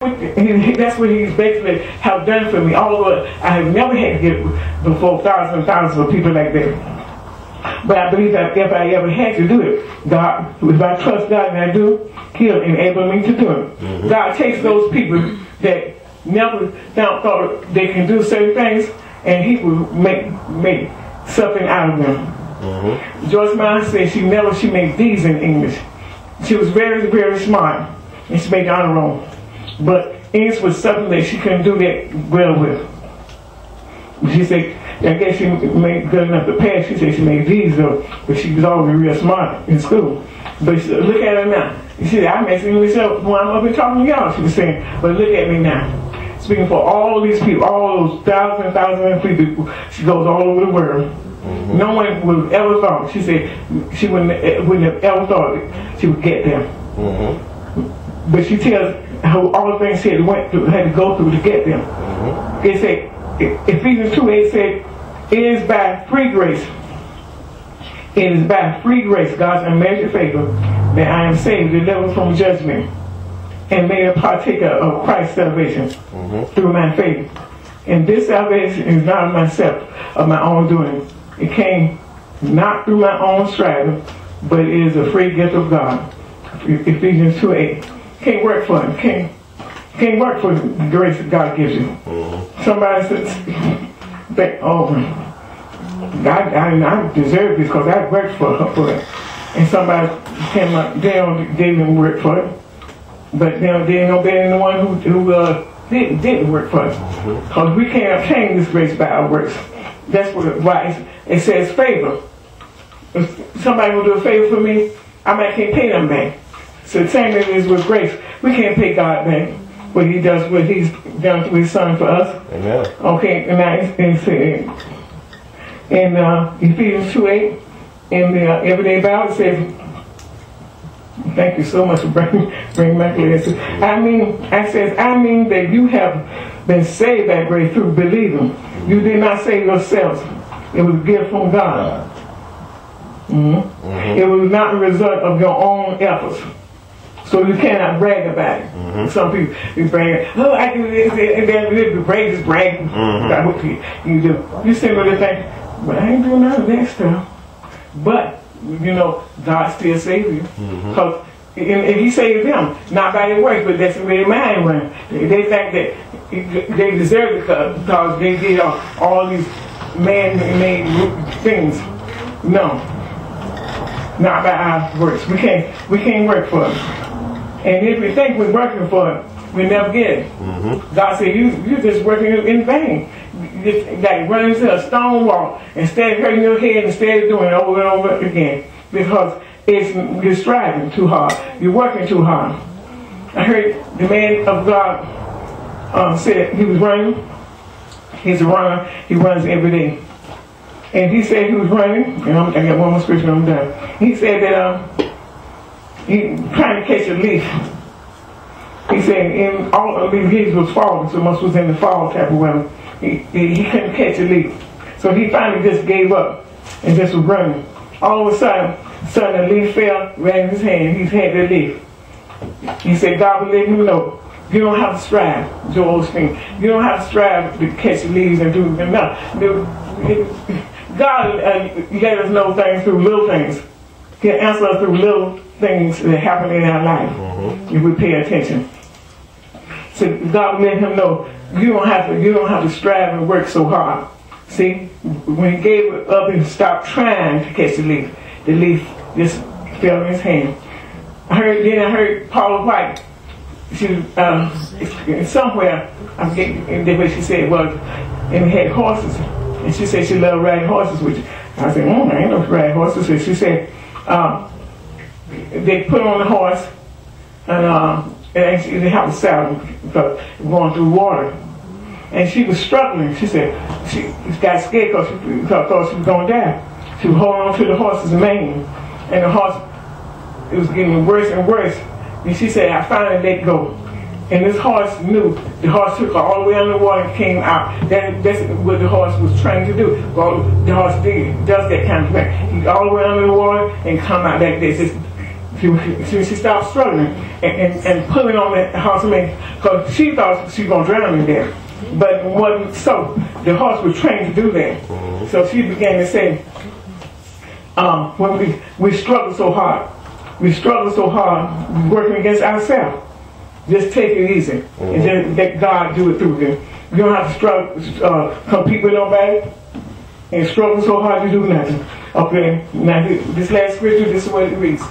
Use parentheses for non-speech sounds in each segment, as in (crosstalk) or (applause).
That's what he's basically have done for me. All Although I have never had to get before thousands and thousands of people like that. But I believe that if I ever had to do it, God, if I trust God and I do, He'll enable me to do it. Mm-hmm. God takes those people that never thought they can do certain things, and He will make make something out of them. Mm-hmm. Joyce Meyer said she never she made these in English. She was very very smart, and she made honor roll. But English was something that she couldn't do that well with. She said, I guess she made good enough to pass. She said she made D's though, but she was always real smart in school. But she, look at her now. She said, I mess English up when I'm up and talking to y'all. She was saying, but look at me now. Speaking for all these people, all those thousands and thousands of people, she goes all over the world. Mm-hmm. No one would ever thought. She said she wouldn't, wouldn't have ever thought she would get there. Mm-hmm. But she tells how all the things she had went through, had to go through to get them. Mm-hmm. It said, Ephesians 2 8 said, it is by free grace. It is by free grace, God's unmeasured favor, that I am saved, delivered from judgment, and made a partaker of Christ's salvation mm-hmm. through my faith. And this salvation is not of myself, of my own doing. It came not through my own striving, but it is a free gift of God. Ephesians 2 8. Can't work for him. Can't, can't work for the grace that God gives you. Mm-hmm. Somebody says, that, oh, God, I, I deserve this because I worked for, for it. And somebody came up, they, don't, they didn't work for it. But they, don't, they ain't no better than the one who, who uh, didn't, didn't work for it. Because mm-hmm. we can't obtain this grace by our works. That's what, why it says favor. If somebody will do a favor for me, I might can't pay them back. So the same thing is with grace. We can't pay God back what He does, what He's done through His Son for us. Amen. Okay, and I in, in uh, Ephesians 2 8, in the uh, Everyday Bible, it says, Thank you so much for bringing, bringing my glasses. I mean, I says, I mean that you have been saved by grace through believing. You did not save yourselves. It was a gift from God. Mm-hmm. Mm-hmm. It was not a result of your own efforts. So you cannot brag about it. Mm-hmm. Some people you brag, oh, I do this, and then the brag is bragging mm-hmm. about what you, you do. You simply think, but I ain't doing none of that stuff. But, you know, God still saves you. Because mm-hmm. and, he saved them, not by their works, but that's where their mind went. They, they think that they deserve it because they did all, all these man-made things. No, not by our works. We can't, we can't work for it. And if we think we're working for it, we never get it. Mm-hmm. God said, you, you're just working in vain. Just like running into a stone wall instead of hurting your head, instead of doing it over and over again. Because it's, you're striving too hard. You're working too hard. I heard the man of God um, said he was running. He's a runner. He runs every day. And he said he was running, and I'm, I got one more scripture, I'm done. He said that um, he trying to catch a leaf. He said all of these leaves was falling, so much was in the fall type of weather. He, he, he couldn't catch a leaf. So he finally just gave up and just was running. All of a sudden, sudden the leaf fell, ran in his hand. He had the leaf. He said, God will let him know. You don't have to strive, Joel Osteen. You don't have to strive to catch leaves and do nothing. (laughs) God uh, let us know things through little things. He answers us through little things that happen in our life mm-hmm. if we pay attention. So God let him know you don't have to you don't have to strive and work so hard. See, when he gave up and stopped trying to catch the leaf, the leaf just fell in his hand. I heard then I heard Paula White. She um, somewhere I'm getting the way she said was, and he had horses, and she said she loved riding horses. Which I said, oh, I ain't no riding horses. So she said. Um, they put on the horse and, uh, and they have a saddle because going through water. And she was struggling. She said she got scared because she thought she was going to die. She was holding on to the horse's mane, and the horse it was getting worse and worse. And she said, I finally let go. And this horse knew. The horse took her all the way under the water and came out. That, that's what the horse was trained to do. Well, the horse did, does that kind of thing. He all the way under the water and come out like this. It's, She, she, stopped struggling and, and, and pulling on that horse because she thought she was going to drown in there. But wasn't so. The horse was trained to do that. So she began to say, um, when we, we struggle so hard, we struggle so hard working against ourselves. Just take it easy and just let God do it through you. You don't have to struggle, uh, compete with nobody and struggle so hard to do nothing. Okay, now this last scripture, this is what it reads.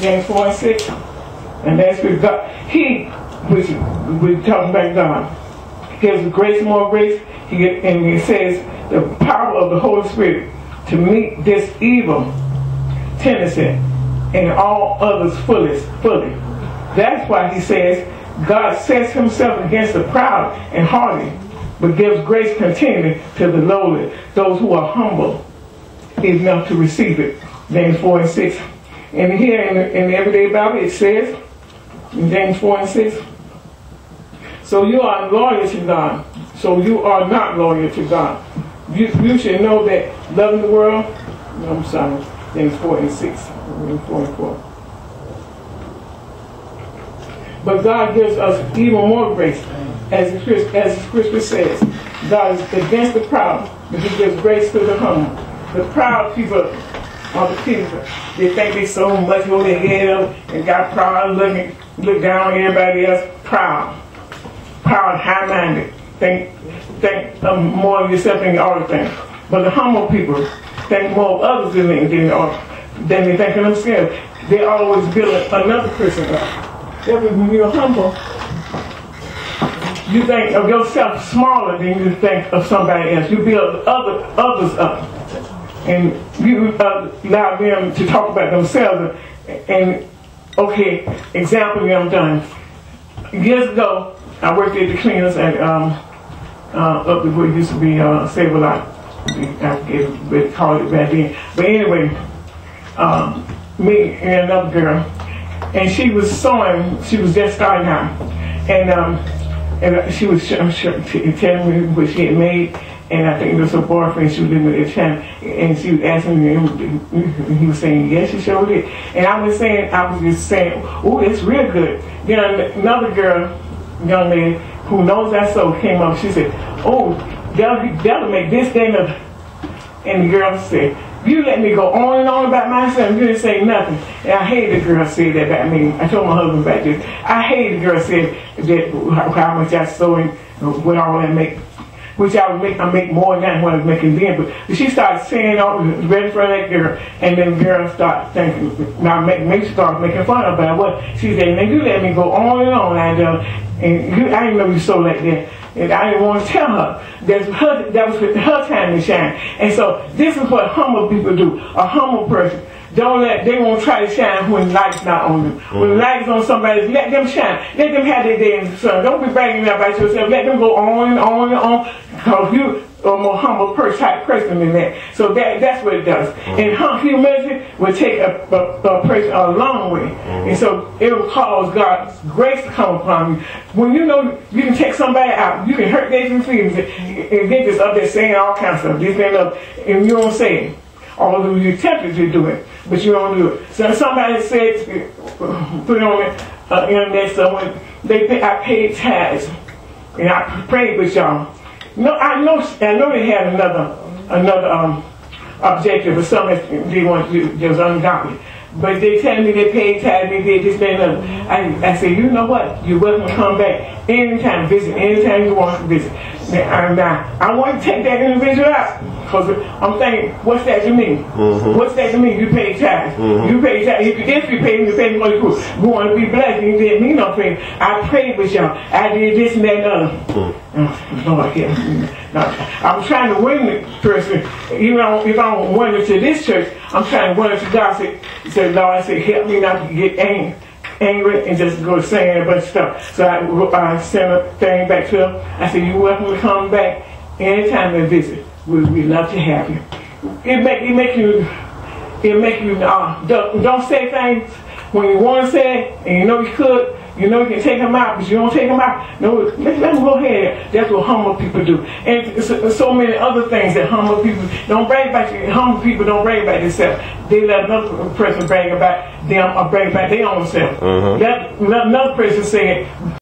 James 4 and 6. And that's with God. He, which we're talking about God, gives grace more grace. He, and he says the power of the Holy Spirit to meet this evil tendency and all others fully. fully. That's why he says God sets himself against the proud and haughty, but gives grace continually to the lowly, those who are humble enough to receive it. James 4 and 6. And here in the, in the Everyday Bible it says, in James 4 and 6, so you are loyal to God. So you are not loyal to God. You, you should know that loving the world, no, I'm sorry, James 4 and 6, 4 and 4. But God gives us even more grace. As the, as scripture says, God is against the proud, but he gives grace to the humble. The proud people are the people. They think they so much their head up and got proud, looking, look down on everybody else. Proud. Proud, high-minded. Think, think um, more of yourself than to think. But the humble people think more of others than than, than they think of themselves. They always build another person up when you're humble, you think of yourself smaller than you think of somebody else. You build other others up, and you uh, allow them to talk about themselves. And okay, example, I'm done. Years ago, I worked at the cleaners at um, uh, up the where used to be uh, Save a Lot. I forget what they called it back then. But anyway, um, me and another girl and she was sewing. She was just starting out, and um, and she was I'm sure, telling me what she had made. And I think it was her boyfriend she was living with the. And she was asking me, and he was saying, yes, she showed it. And I was saying, I was just saying, oh, it's real good. Then another girl, young lady, who knows that so came up. She said, oh, that'll, that'll make this thing of. And the girl said, you let me go on and on about myself. You didn't say nothing. And I hate the girl said that about me. I told my husband about this. I hate the girl said that how much I and what all that make. Which I would make, I make more than what I was making then. But she started saying all ready for that girl, and then the girl started thinking, now make, make start making fun of her. What she said, man, you let me go on and on, uh, and you, I didn't know you so like that. And I didn't want to tell her. That's her that was with her time to shine. And so this is what humble people do. A humble person. Don't let they won't try to shine when light's not on them. Mm-hmm. When light's on somebody, let them shine. Let them have their day in the sun. Don't be bragging about yourself. Let them go on and on and on. Because you a more humble person, type person than that. So that that's what it does. Mm-hmm. And hum, humility will take a, a, a, person a long way. Mm-hmm. And so it will cause God's grace to come upon you. When you know you can take somebody out, you can hurt their feelings and, get this up there saying all kinds of stuff, this and up, and you don't say it. Although you're tempted to do it, but you don't do it. So somebody said, put it on the uh, internet somewhere, they pay, I paid tithes. And I prayed with y'all. No, I know. I know they had another another um, objective or something they want to. Just ungodly. But they tell me they paid tithes, they did this, that, and I, I say, you know what? You're welcome to come back anytime, visit anytime you want to visit. And uh, I want to take that individual out. Because I'm thinking, what's that to me? Mm-hmm. What's that to me? You pay tax. Mm-hmm. You pay tax. If, if you pay, you pay money for You want to be blessed. You did me no. I prayed with y'all. I did this and that and other. Mm-hmm. Lord, yeah. Now, I'm trying to win the person. Even if I don't win it to this church, I'm trying to win it to God. I said, said Lord, I said, help me not to get angry angry and just go saying a bunch of stuff. So I, I sent a thing back to him. I said, you're welcome to come back anytime and visit we, we love to have you. It make it make you it make you uh, don't, don't say things when you want to say it and you know you could. You know you can take them out, but you don't take them out. No, let, let them go ahead. That's what humble people do. And so, so many other things that humble people don't brag about. Humble people don't brag about themselves. They let another person brag about them or brag about their own self. Mm-hmm. Let, let another person say it.